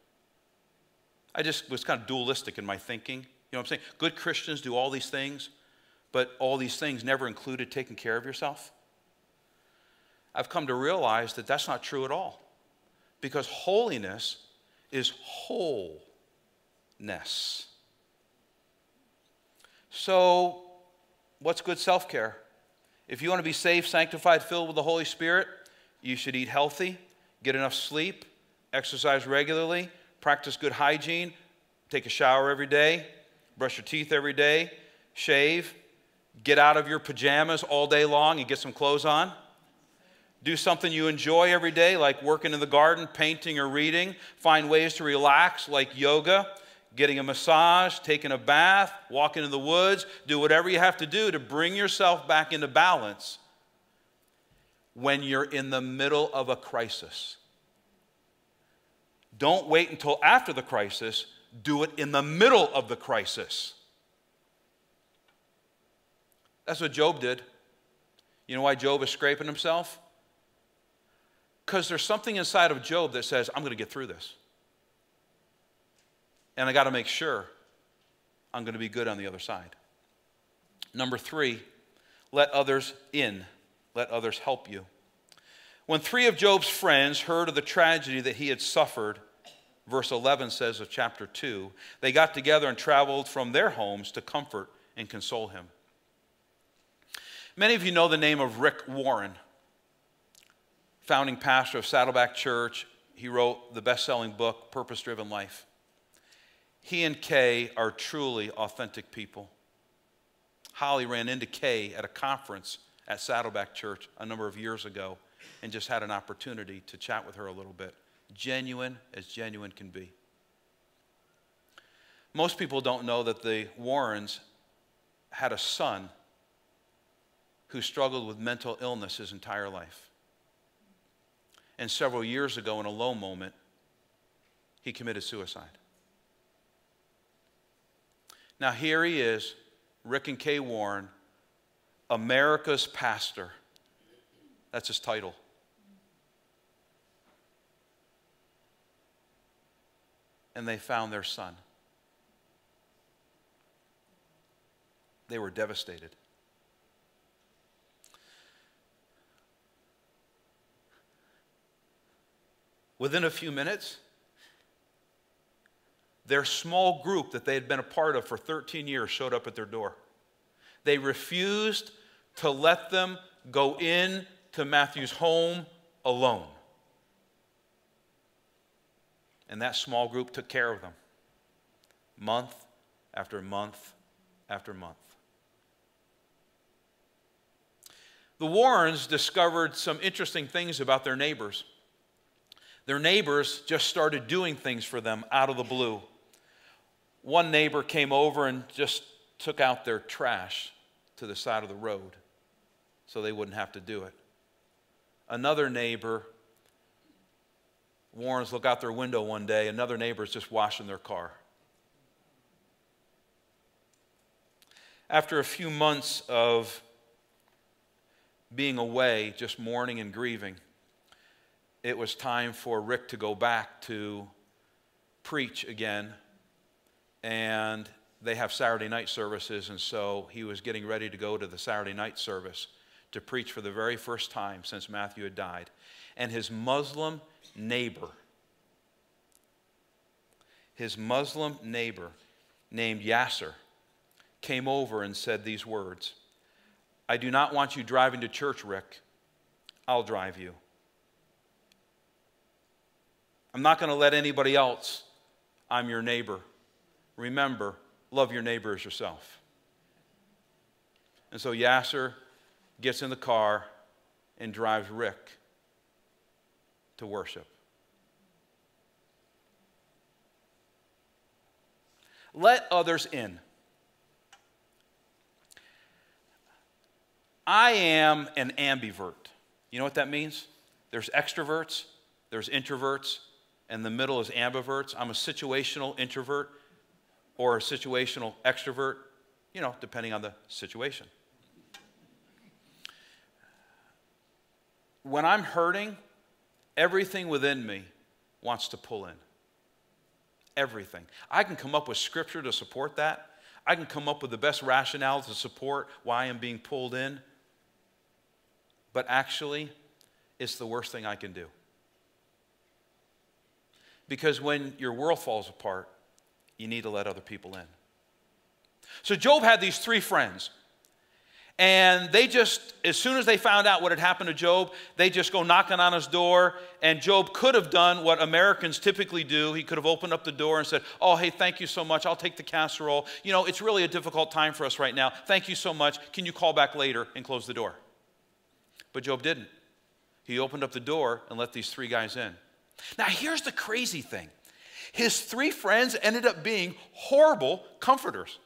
I just was kind of dualistic in my thinking. You know what I'm saying? Good Christians do all these things, but all these things never included taking care of yourself. I've come to realize that that's not true at all because holiness is wholeness. So, what's good self care? If you want to be saved, sanctified, filled with the Holy Spirit, you should eat healthy, get enough sleep, exercise regularly, practice good hygiene, take a shower every day, brush your teeth every day, shave, get out of your pajamas all day long and get some clothes on. Do something you enjoy every day, like working in the garden, painting, or reading. Find ways to relax, like yoga, getting a massage, taking a bath, walking in the woods. Do whatever you have to do to bring yourself back into balance when you're in the middle of a crisis. Don't wait until after the crisis, do it in the middle of the crisis. That's what Job did. You know why Job is scraping himself? Because there's something inside of Job that says, I'm going to get through this. And I got to make sure I'm going to be good on the other side. Number three, let others in, let others help you. When three of Job's friends heard of the tragedy that he had suffered, verse 11 says of chapter 2, they got together and traveled from their homes to comfort and console him. Many of you know the name of Rick Warren, founding pastor of Saddleback Church. He wrote the best selling book, Purpose Driven Life. He and Kay are truly authentic people. Holly ran into Kay at a conference at Saddleback Church a number of years ago and just had an opportunity to chat with her a little bit. Genuine as genuine can be. Most people don't know that the Warrens had a son who struggled with mental illness his entire life. And several years ago, in a low moment, he committed suicide. Now, here he is, Rick and Kay Warren, America's pastor. That's his title. and they found their son. They were devastated. Within a few minutes, their small group that they had been a part of for 13 years showed up at their door. They refused to let them go in to Matthew's home alone. And that small group took care of them month after month after month. The Warrens discovered some interesting things about their neighbors. Their neighbors just started doing things for them out of the blue. One neighbor came over and just took out their trash to the side of the road so they wouldn't have to do it. Another neighbor Warrens look out their window one day, another neighbor's just washing their car. After a few months of being away, just mourning and grieving, it was time for Rick to go back to preach again. And they have Saturday night services, and so he was getting ready to go to the Saturday night service to preach for the very first time since Matthew had died. And his Muslim neighbor, his Muslim neighbor named Yasser, came over and said these words I do not want you driving to church, Rick. I'll drive you. I'm not going to let anybody else. I'm your neighbor. Remember, love your neighbor as yourself. And so Yasser gets in the car and drives Rick to worship. Let others in. I am an ambivert. You know what that means? There's extroverts, there's introverts, and the middle is ambiverts. I'm a situational introvert or a situational extrovert, you know, depending on the situation. When I'm hurting, everything within me wants to pull in. Everything. I can come up with scripture to support that. I can come up with the best rationale to support why I'm being pulled in. But actually, it's the worst thing I can do. Because when your world falls apart, you need to let other people in. So Job had these three friends. And they just, as soon as they found out what had happened to Job, they just go knocking on his door. And Job could have done what Americans typically do. He could have opened up the door and said, Oh, hey, thank you so much. I'll take the casserole. You know, it's really a difficult time for us right now. Thank you so much. Can you call back later and close the door? But Job didn't. He opened up the door and let these three guys in. Now, here's the crazy thing his three friends ended up being horrible comforters.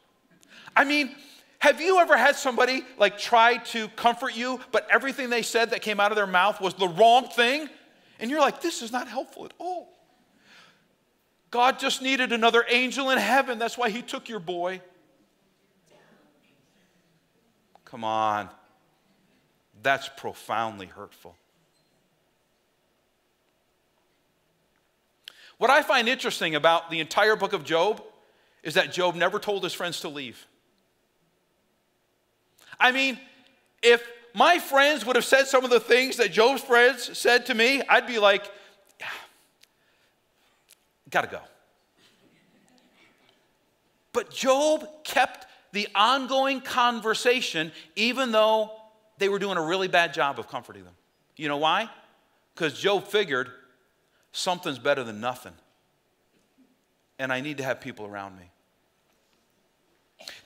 I mean, have you ever had somebody like try to comfort you, but everything they said that came out of their mouth was the wrong thing? And you're like, this is not helpful at all. God just needed another angel in heaven. That's why he took your boy. Come on. That's profoundly hurtful. What I find interesting about the entire book of Job is that Job never told his friends to leave. I mean, if my friends would have said some of the things that Job's friends said to me, I'd be like, yeah, gotta go. But Job kept the ongoing conversation even though they were doing a really bad job of comforting them. You know why? Because Job figured something's better than nothing. And I need to have people around me.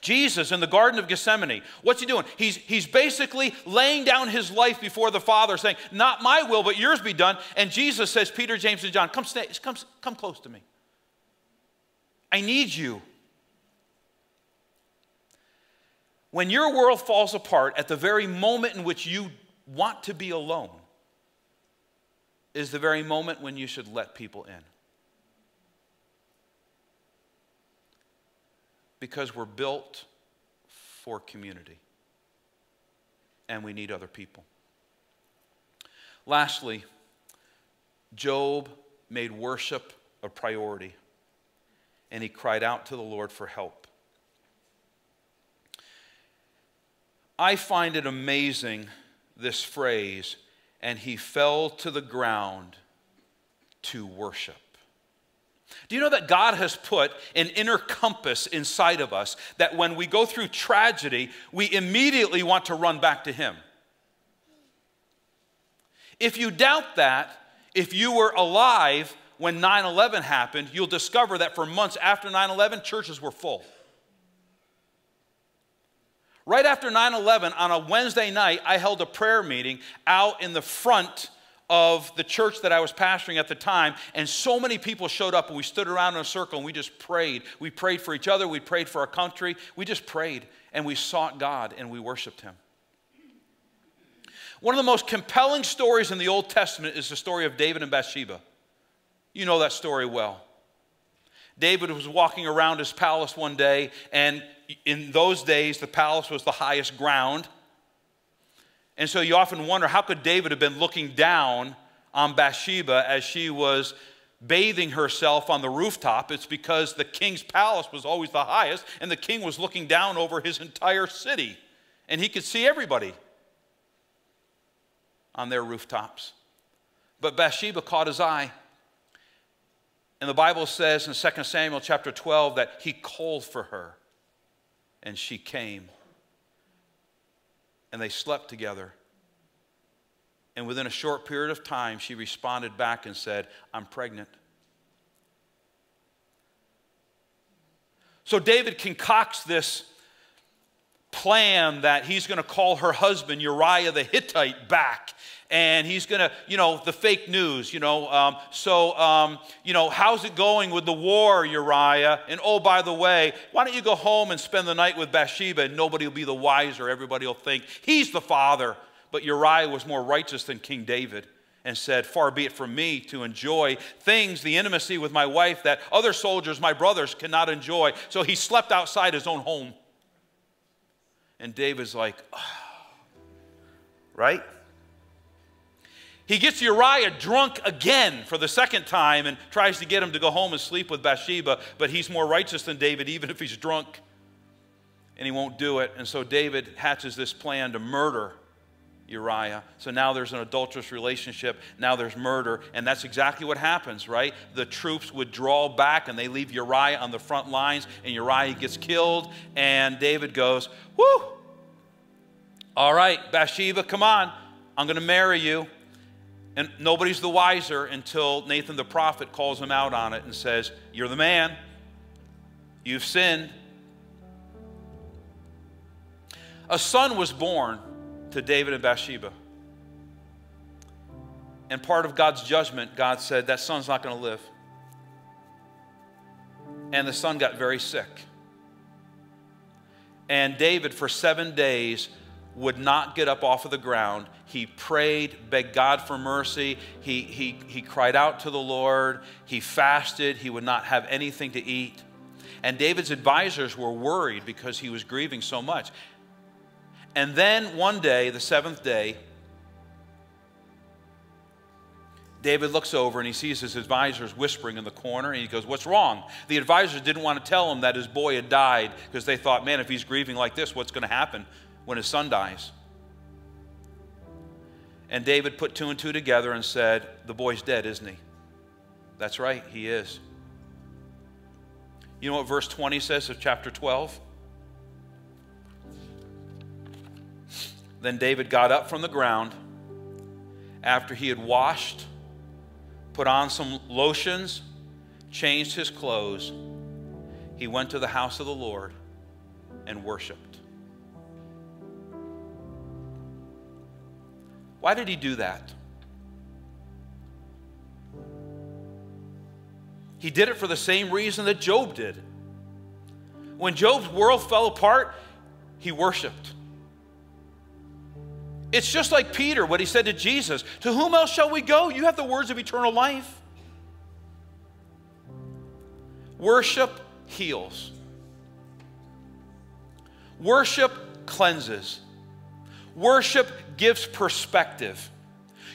Jesus in the Garden of Gethsemane, what's he doing? He's, he's basically laying down his life before the Father, saying, Not my will, but yours be done. And Jesus says, Peter, James, and John, come, stay, come, come close to me. I need you. When your world falls apart at the very moment in which you want to be alone, is the very moment when you should let people in. Because we're built for community and we need other people. Lastly, Job made worship a priority and he cried out to the Lord for help. I find it amazing, this phrase, and he fell to the ground to worship. Do you know that God has put an inner compass inside of us that when we go through tragedy, we immediately want to run back to Him? If you doubt that, if you were alive when 9 11 happened, you'll discover that for months after 9 11, churches were full. Right after 9 11, on a Wednesday night, I held a prayer meeting out in the front of the church that I was pastoring at the time, and so many people showed up, and we stood around in a circle and we just prayed. We prayed for each other, we prayed for our country, we just prayed, and we sought God and we worshiped Him. One of the most compelling stories in the Old Testament is the story of David and Bathsheba. You know that story well. David was walking around his palace one day, and in those days, the palace was the highest ground. And so you often wonder how could David have been looking down on Bathsheba as she was bathing herself on the rooftop? It's because the king's palace was always the highest, and the king was looking down over his entire city, and he could see everybody on their rooftops. But Bathsheba caught his eye. And the Bible says in 2 Samuel chapter 12 that he called for her and she came. And they slept together. And within a short period of time, she responded back and said, I'm pregnant. So David concocts this plan that he's going to call her husband Uriah the Hittite back and he's going to, you know, the fake news, you know. Um, so, um, you know, how's it going with the war, Uriah? And oh, by the way, why don't you go home and spend the night with Bathsheba and nobody will be the wiser? Everybody will think he's the father. But Uriah was more righteous than King David and said, Far be it from me to enjoy things, the intimacy with my wife that other soldiers, my brothers, cannot enjoy. So he slept outside his own home. And David's like, oh. right? He gets Uriah drunk again for the second time and tries to get him to go home and sleep with Bathsheba, but he's more righteous than David, even if he's drunk. And he won't do it. And so David hatches this plan to murder Uriah. So now there's an adulterous relationship. Now there's murder. And that's exactly what happens, right? The troops would draw back and they leave Uriah on the front lines, and Uriah gets killed. And David goes, Whoo! All right, Bathsheba, come on. I'm going to marry you. And nobody's the wiser until Nathan the prophet calls him out on it and says, You're the man. You've sinned. A son was born to David and Bathsheba. And part of God's judgment, God said, That son's not going to live. And the son got very sick. And David, for seven days, would not get up off of the ground. He prayed, begged God for mercy. He, he, he cried out to the Lord. He fasted. He would not have anything to eat. And David's advisors were worried because he was grieving so much. And then one day, the seventh day, David looks over and he sees his advisors whispering in the corner and he goes, What's wrong? The advisors didn't want to tell him that his boy had died because they thought, Man, if he's grieving like this, what's going to happen when his son dies? And David put two and two together and said, The boy's dead, isn't he? That's right, he is. You know what verse 20 says of chapter 12? Then David got up from the ground after he had washed, put on some lotions, changed his clothes. He went to the house of the Lord and worshiped. Why did he do that? He did it for the same reason that Job did. When Job's world fell apart, he worshiped. It's just like Peter, what he said to Jesus To whom else shall we go? You have the words of eternal life. Worship heals, worship cleanses, worship gives perspective.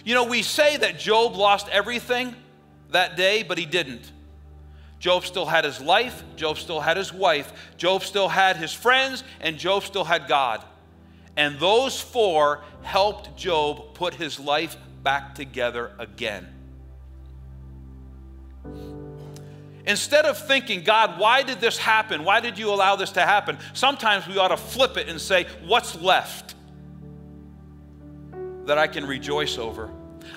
You know, we say that Job lost everything that day, but he didn't. Job still had his life, Job still had his wife, Job still had his friends, and Job still had God. And those four helped Job put his life back together again. Instead of thinking, God, why did this happen? Why did you allow this to happen? Sometimes we ought to flip it and say, what's left that I can rejoice over?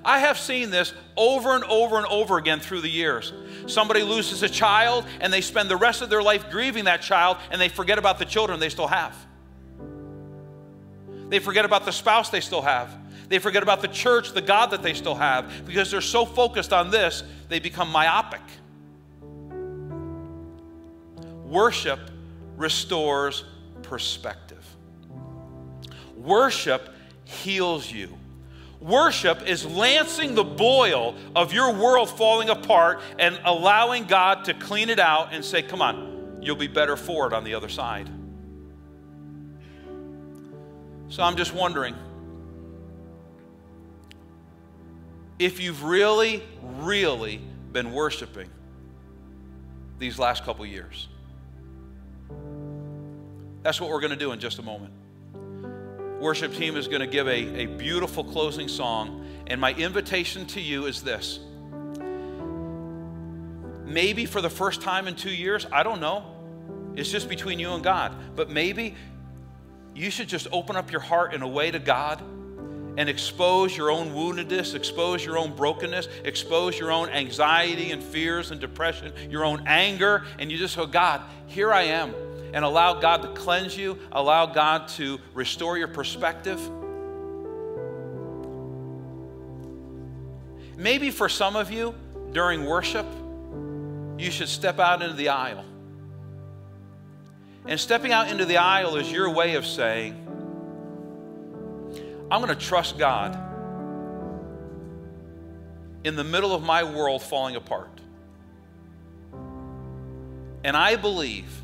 I have seen this over and over and over again through the years. Somebody loses a child and they spend the rest of their life grieving that child and they forget about the children they still have. They forget about the spouse they still have. They forget about the church, the God that they still have. Because they're so focused on this, they become myopic. Worship restores perspective. Worship heals you. Worship is lancing the boil of your world falling apart and allowing God to clean it out and say, Come on, you'll be better for it on the other side. So I'm just wondering if you've really, really been worshiping these last couple years. That's what we're going to do in just a moment. Worship team is going to give a, a beautiful closing song, and my invitation to you is this. Maybe for the first time in two years, I don't know. It's just between you and God. But maybe you should just open up your heart in a way to God and expose your own woundedness, expose your own brokenness, expose your own anxiety and fears and depression, your own anger, and you just go, God, here I am. And allow God to cleanse you, allow God to restore your perspective. Maybe for some of you during worship, you should step out into the aisle. And stepping out into the aisle is your way of saying, I'm going to trust God in the middle of my world falling apart. And I believe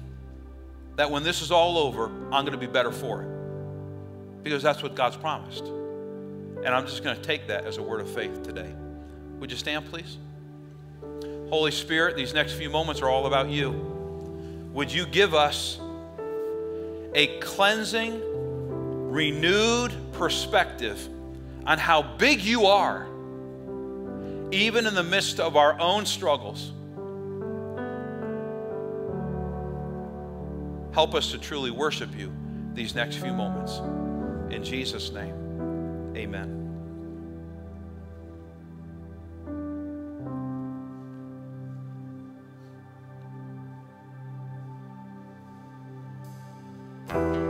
that when this is all over, I'm going to be better for it. Because that's what God's promised. And I'm just going to take that as a word of faith today. Would you stand, please? Holy Spirit, these next few moments are all about you. Would you give us a cleansing, renewed perspective on how big you are, even in the midst of our own struggles? Help us to truly worship you these next few moments. In Jesus' name, amen. All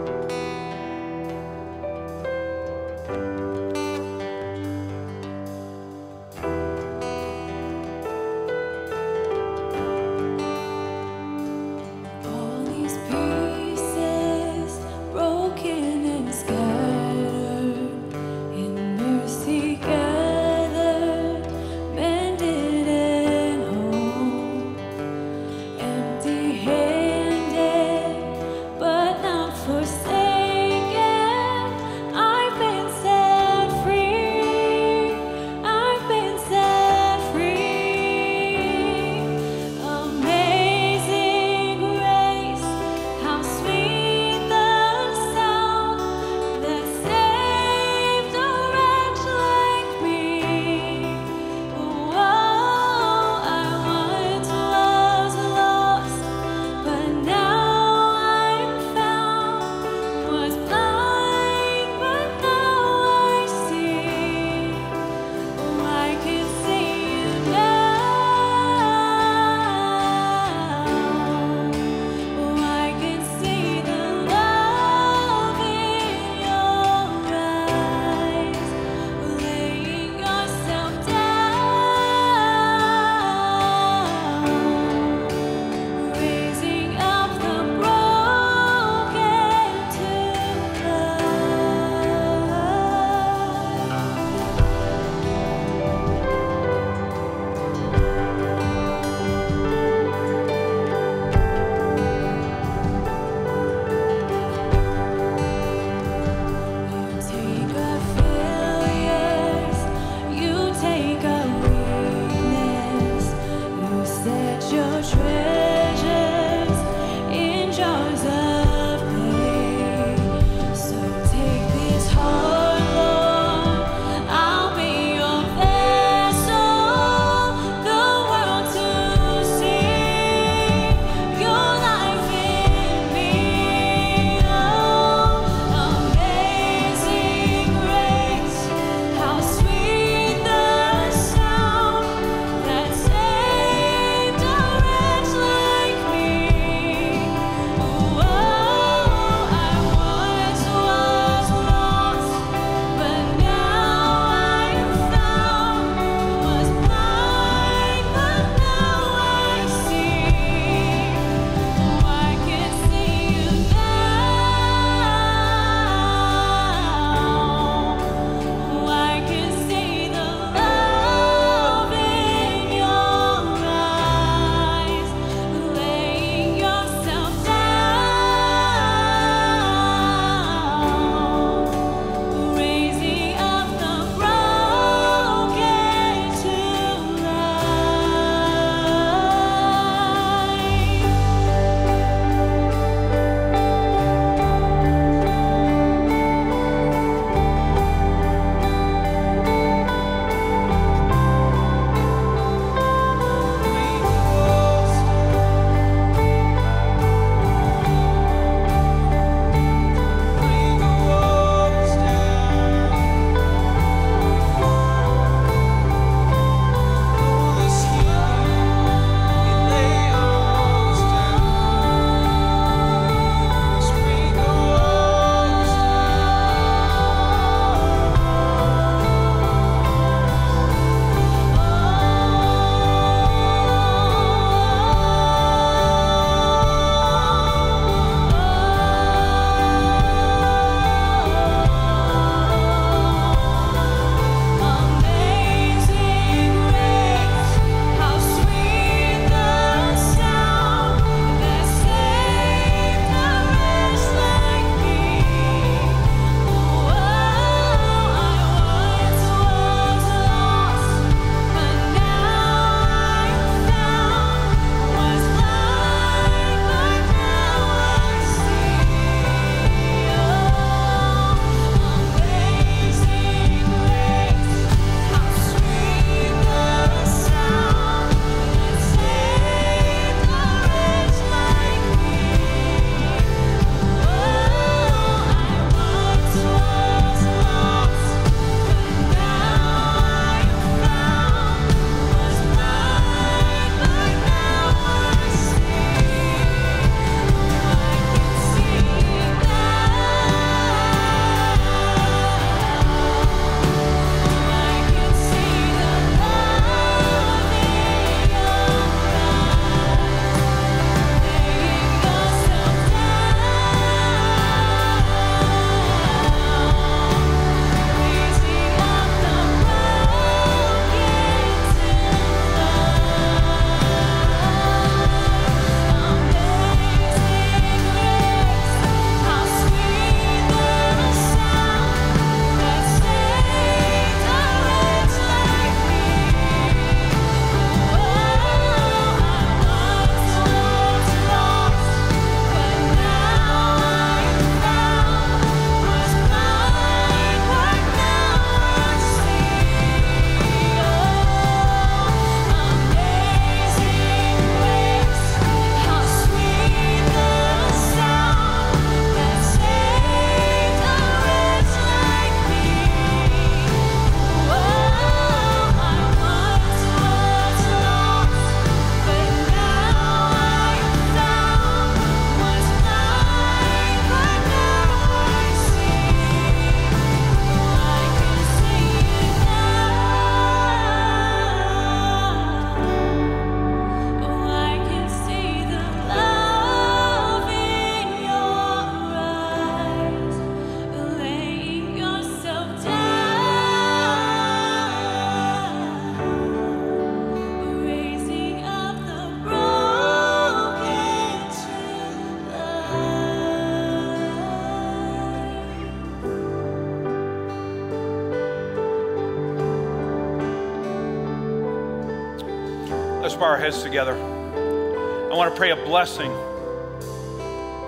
heads together. I want to pray a blessing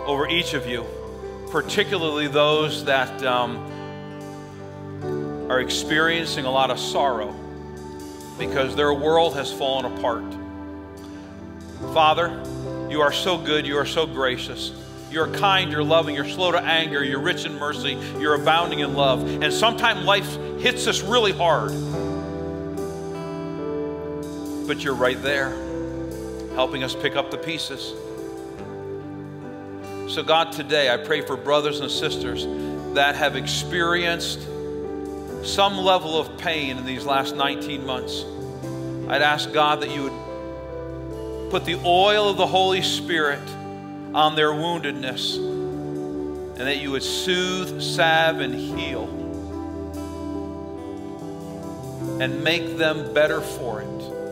over each of you, particularly those that um, are experiencing a lot of sorrow because their world has fallen apart. Father, you are so good, you are so gracious. You're kind, you're loving, you're slow to anger, you're rich in mercy, you're abounding in love. And sometimes life hits us really hard. But you're right there, helping us pick up the pieces. So, God, today I pray for brothers and sisters that have experienced some level of pain in these last 19 months. I'd ask God that you would put the oil of the Holy Spirit on their woundedness and that you would soothe, salve, and heal and make them better for it.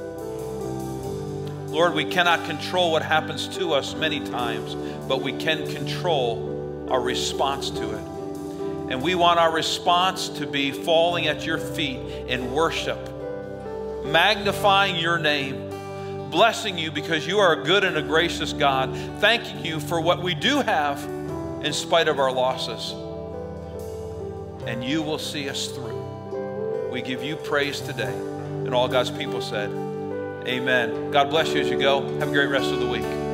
Lord, we cannot control what happens to us many times, but we can control our response to it. And we want our response to be falling at your feet in worship, magnifying your name, blessing you because you are a good and a gracious God, thanking you for what we do have in spite of our losses. And you will see us through. We give you praise today. And all God's people said, Amen. God bless you as you go. Have a great rest of the week.